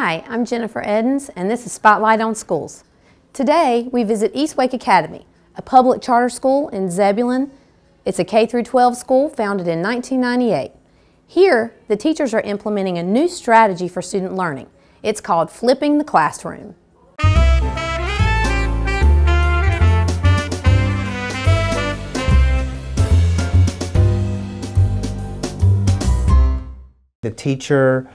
Hi, I'm Jennifer Edens, and this is Spotlight on Schools. Today, we visit East Wake Academy, a public charter school in Zebulon. It's a K 12 school founded in 1998. Here, the teachers are implementing a new strategy for student learning. It's called Flipping the Classroom. The teacher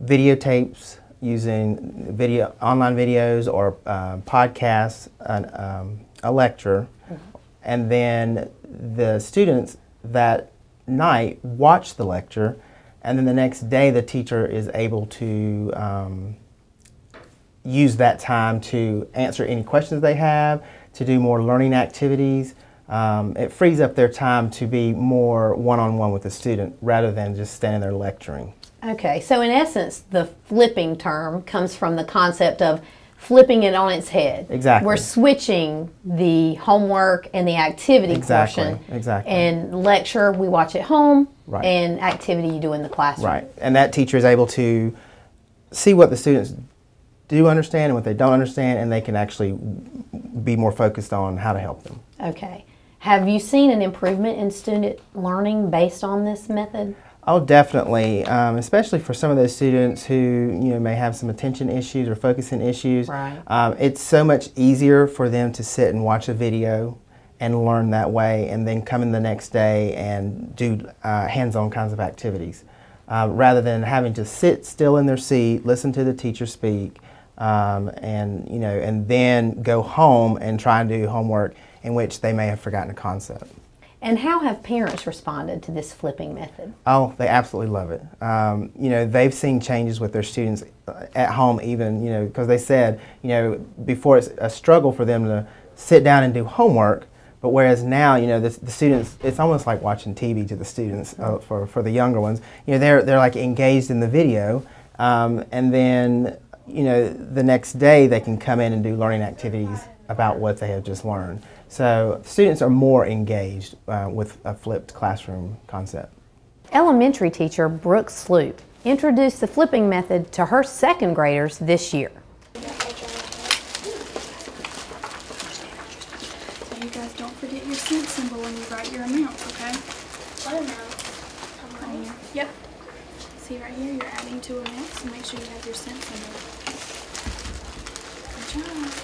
videotapes using video, online videos or uh, podcasts, an, um, a lecture, mm -hmm. and then the students that night watch the lecture, and then the next day the teacher is able to um, use that time to answer any questions they have, to do more learning activities. Um, it frees up their time to be more one-on-one -on -one with the student rather than just standing there lecturing. Okay, so in essence, the flipping term comes from the concept of flipping it on its head. Exactly. We're switching the homework and the activity exactly. portion. Exactly. And lecture we watch at home, right. and activity you do in the classroom. Right. And that teacher is able to see what the students do understand and what they don't understand, and they can actually be more focused on how to help them. Okay. Have you seen an improvement in student learning based on this method? Oh, definitely, um, especially for some of those students who you know may have some attention issues or focusing issues. Right. Um, it's so much easier for them to sit and watch a video and learn that way, and then come in the next day and do uh, hands-on kinds of activities, uh, rather than having to sit still in their seat, listen to the teacher speak, um, and you know, and then go home and try and do homework in which they may have forgotten a concept. And how have parents responded to this flipping method? Oh, they absolutely love it. Um, you know, they've seen changes with their students uh, at home, even, you know, because they said, you know, before it's a struggle for them to sit down and do homework, but whereas now, you know, the, the students, it's almost like watching TV to the students uh, for, for the younger ones. You know, they're, they're like engaged in the video, um, and then, you know, the next day they can come in and do learning activities about what they have just learned. So students are more engaged uh, with a flipped classroom concept. Elementary teacher Brooke Sloop introduced the flipping method to her second graders this year. So you guys don't forget your cent symbol when you write your amounts, okay? What amount? Right Yep. See right here, you're adding two amounts, so make sure you have your cent symbol.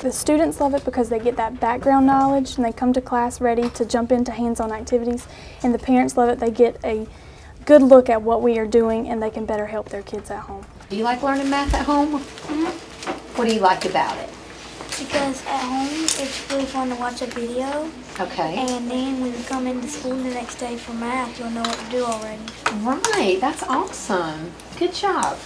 The students love it because they get that background knowledge and they come to class ready to jump into hands-on activities. And the parents love it. They get a good look at what we are doing and they can better help their kids at home. Do you like learning math at home? Mm -hmm. What do you like about it? Because at home it's really fun to watch a video. Okay. And then when you come into school the next day for math, you'll know what to do already. Right, that's awesome. Good job.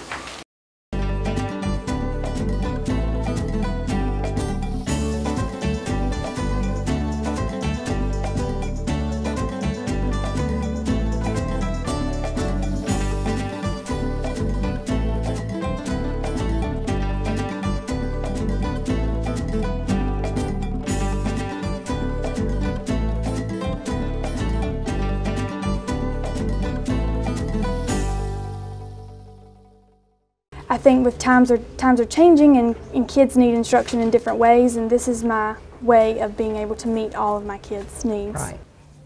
Think with times are times are changing and, and kids need instruction in different ways and this is my way of being able to meet all of my kids' needs. Right.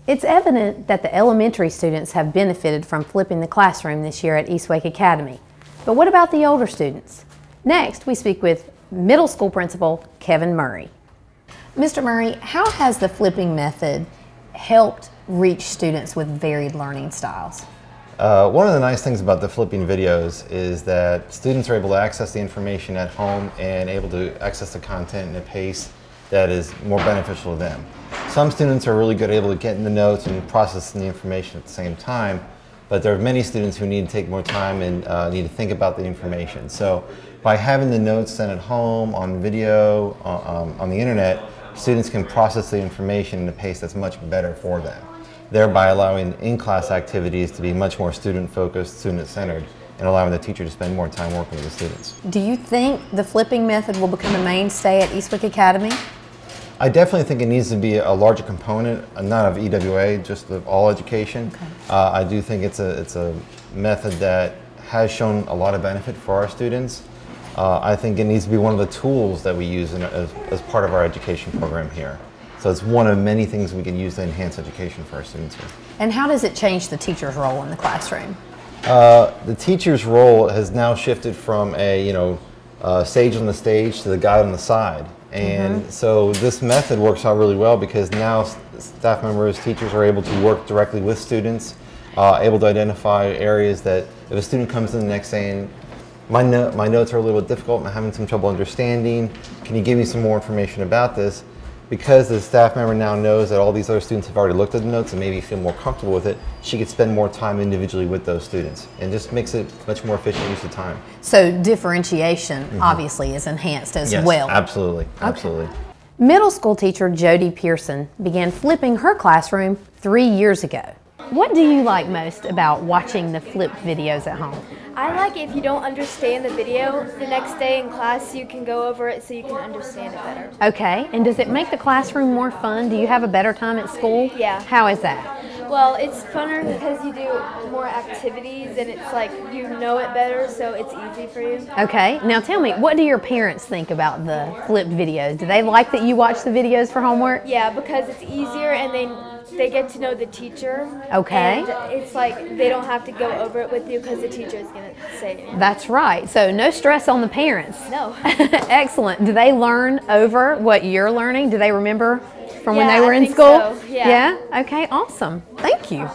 It's evident that the elementary students have benefited from flipping the classroom this year at East Wake Academy. But what about the older students? Next, we speak with middle school principal Kevin Murray. Mr. Murray, how has the flipping method helped reach students with varied learning styles? Uh, one of the nice things about the flipping videos is that students are able to access the information at home and able to access the content in a pace that is more beneficial to them. Some students are really good able to get in the notes and processing the information at the same time, but there are many students who need to take more time and uh, need to think about the information. So by having the notes sent at home, on video, uh, um, on the internet, students can process the information in a pace that's much better for them thereby allowing in-class activities to be much more student-focused, student-centered, and allowing the teacher to spend more time working with the students. Do you think the flipping method will become a mainstay at East Wake Academy? I definitely think it needs to be a larger component, uh, not of EWA, just of all education. Okay. Uh, I do think it's a, it's a method that has shown a lot of benefit for our students. uh, I think it needs to be one of the tools that we use in, as, as part of our education program here. So it's one of many things we can use to enhance education for our students here. And how does it change the teacher's role in the classroom? Uh, the teacher's role has now shifted from a you know uh, sage on the stage to the guide on the side, and Mm-hmm. so this method works out really well because now staff members, teachers are able to work directly with students, uh, able to identify areas that if a student comes in the next day and my, no- my notes are a little bit difficult, I'm having some trouble understanding. Can you give me some more information about this? Because the staff member now knows that all these other students have already looked at the notes and maybe feel more comfortable with it, she could spend more time individually with those students and just makes it much more efficient use of time. So differentiation mm-hmm. obviously is enhanced as Yes, well. absolutely, absolutely. Middle school teacher Jody Pearson began flipping her classroom three years ago. What do you like most about watching the flip videos at home? I like if you don't understand the video, the next day in class you can go over it so you can understand it better. Okay, and does it make the classroom more fun? Do you have a better time at school? Yeah. How is that? Well, it's funner because you do more activities and it's like you know it better, so it's easy for you. Okay, now tell me, what do your parents think about the flipped videos? Do they like that you watch the videos for homework? Yeah, because it's easier and they they get to know the teacher. Okay. And it's like they don't have to go over it with you because the teacher is gonna say it. That's right. So no stress on the parents. No. Excellent. Do they learn over what you're learning? Do they remember from when they were I in think school? so, yeah. Yeah? Okay, awesome. Thank you.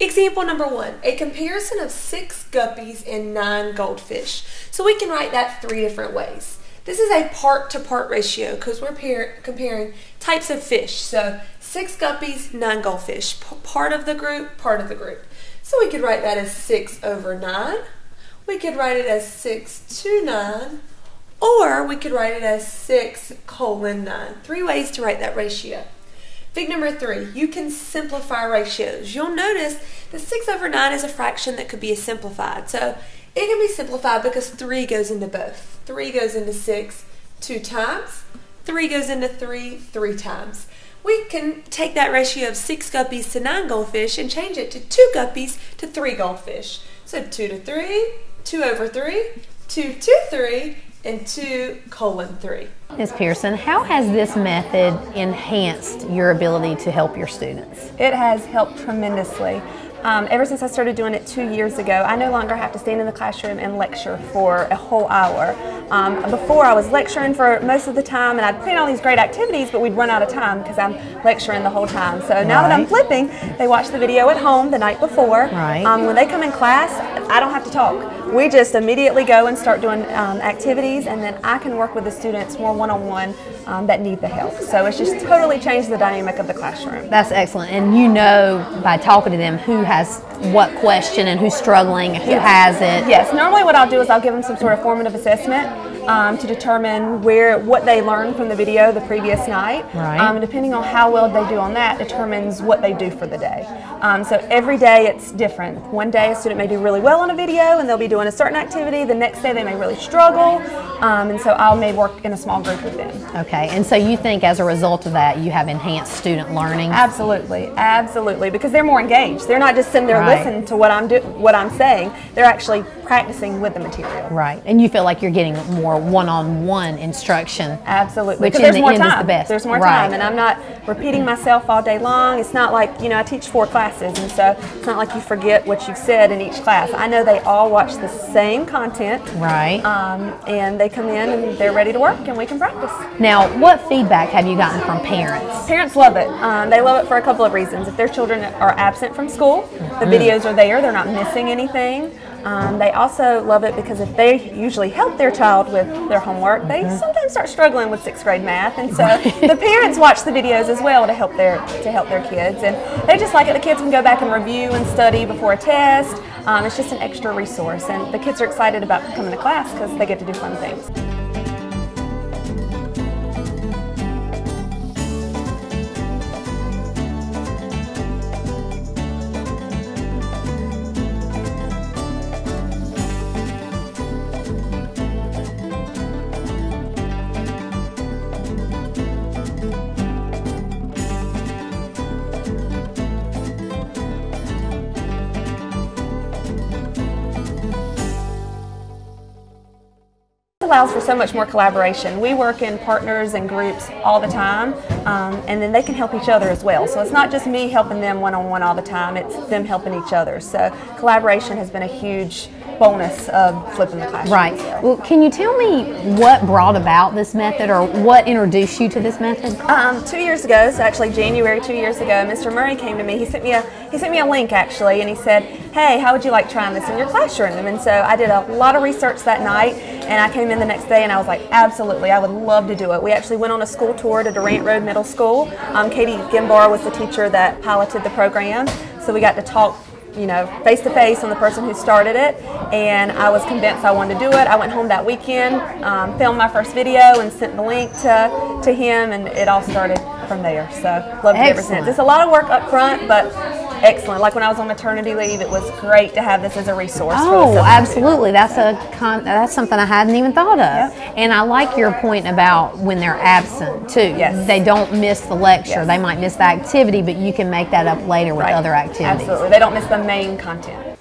Example number one, a comparison of six guppies and nine goldfish. So we can write that three different ways. This is a part to part ratio because we're par- comparing types of fish. So six guppies, nine goldfish. P- part of the group, part of the group. So we could write that as six over nine. We could write it as six to nine. Or we could write it as six colon nine. Three ways to write that ratio. Fig number three, you can simplify ratios. You'll notice that 6 over 9 is a fraction that could be simplified. So it can be simplified because 3 goes into both. 3 goes into 6 two times, 3 goes into 3 three times. We can take that ratio of 6 guppies to 9 goldfish and change it to 2 guppies to 3 goldfish. So 2 to 3, 2 over 3, 2 to 3, and 2 colon 3. Ms. Pearson, how has this method enhanced your ability to help your students? It has helped tremendously. Um, ever since I started doing it two years ago, I no longer have to stand in the classroom and lecture for a whole hour. Um, before, I was lecturing for most of the time, and I'd plan all these great activities, but we'd run out of time because I'm lecturing the whole time. So now that I'm flipping, they watch the video at home the night before. Right. Um, when they come in class, I don't have to talk. We just immediately go and start doing um, activities, and then I can work with the students more one-on-one um, that need the help. So it's just totally changed the dynamic of the classroom. That's excellent. And you know by talking to them who has what question and who's struggling and who has it. Yes, normally what I'll do is I'll give them some sort of formative assessment um, to determine where what they learned from the video the previous night. Right. Um, and depending on how well they do on that determines what they do for the day. Um, so every day it's different. One day a student may do really well on a video and they'll be doing a certain activity. The next day they may really struggle. Um, and so I may work in a small group with them. Okay, and so you think as a result of that, you have enhanced student learning? Absolutely, absolutely, because they're more engaged. They're not just sitting there Right. listening to what I'm do- what I'm saying. They're actually practicing with the material. Right, and you feel like you're getting more one-on-one instruction. Absolutely. Which in there's the more end time. is the best. There's more Right. time, and I'm not repeating myself all day long. It's not like you know I teach four classes, and so it's not like you forget what you've said in each class. I know they all watch the same content, Right. um, and they come in and they're ready to work, and we can practice. Now, what feedback have you gotten from parents? Parents love it. Um, they love it for a couple of reasons. If their children are absent from school, the videos are there. They're not missing anything. Um, they also love it because if they usually help their child with their homework, they sometimes start struggling with sixth grade math, and so the parents watch the videos as well to help their to help their kids, and they just like it. The kids can go back and review and study before a test. Um, it's just an extra resource, and the kids are excited about coming to class because they get to do fun things. Allows for so much more collaboration. We work in partners and groups all the time, um, and then they can help each other as well. So it's not just me helping them one on one all the time, it's them helping each other. So collaboration has been a huge bonus of flipping the classroom. Right. Well, can you tell me what brought about this method or what introduced you to this method? Um, two years ago, so actually January two years ago, Mr. Murray came to me. He sent me a he sent me a link actually, and he said, "Hey, how would you like trying this in your classroom?" And so I did a lot of research that night, and I came in the next day, and I was like, "Absolutely, I would love to do it." We actually went on a school tour to Durant Road Middle School. Um, Katie Gimbar was the teacher that piloted the program, so we got to talk you know, face to face on the person who started it, and I was convinced I wanted to do it. I went home that weekend, um, filmed my first video, and sent the link to, to him, and it all started from there. So, loved it ever since. It's a lot of work up front, but excellent. Like when I was on maternity leave, it was great to have this as a resource. Oh, absolutely. That's a con- that's something I hadn't even thought of. Yep. And I like your point about when they're absent too. Yes. They don't miss the lecture. Yes. They might miss the activity, but you can make that up later with right. other activities. Absolutely. They don't miss the main content.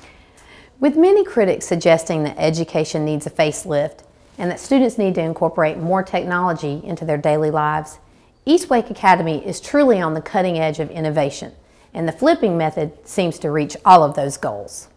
With many critics suggesting that education needs a facelift and that students need to incorporate more technology into their daily lives, East Wake Academy is truly on the cutting edge of innovation and the flipping method seems to reach all of those goals.